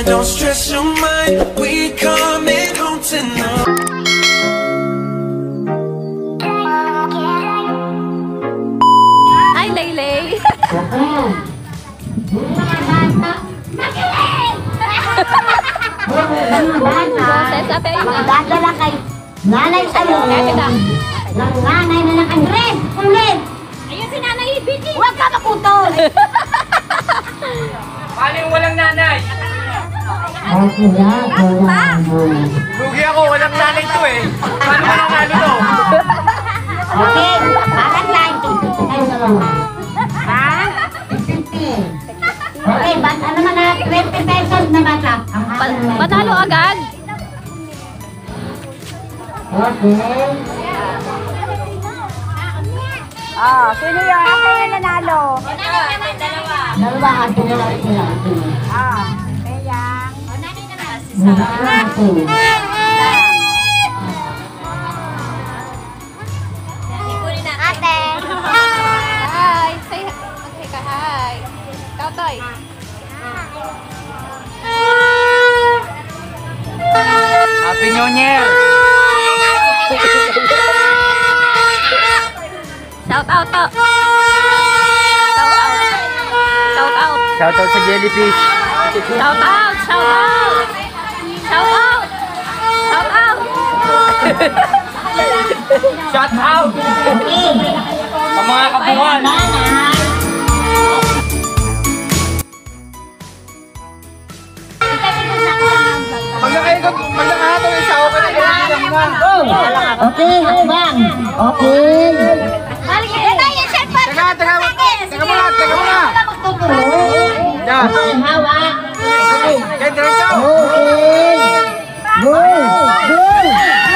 mama, don't stress your mind. We coming home tonight. Ay, Laylay. Boses, ate, ayun na. Magdadala kay nanay sa'yo. Ng nanay na ng Red! Red! Ayun si Nanay Ibiti. Huwag ka makutol! Paano yung walang nanay? Lugi ako, walang nanay to eh. Paano walang nanay to? Okay, bakit na? Ay, dalawa. Ha? Okay, ba't ano man na 20 pesos na bata? Ang Pa- Panalo agad. Okay. Ah, sino yung akin na nanalo? Dalawa, atin na lang sila. Kaya. Atin. Ate. Hi. Say okay ka. Hi. Ikaw, Toy. Happy New Year! Shout out to. Shout out. Shout out. Shoutout sa Jellyfish. Shout out. Shout out. Shout out. Shout out. Shout out! Sa mga kabuhan. Pag nakaikot, pag nakahataw yung sao ka na kailangan mo. Okay, hakbang. Okay. Teka, teka, teka muna, teka muna. Okay, hawak. Chạy Châu. Ngô Quyền. Ngô Quyền.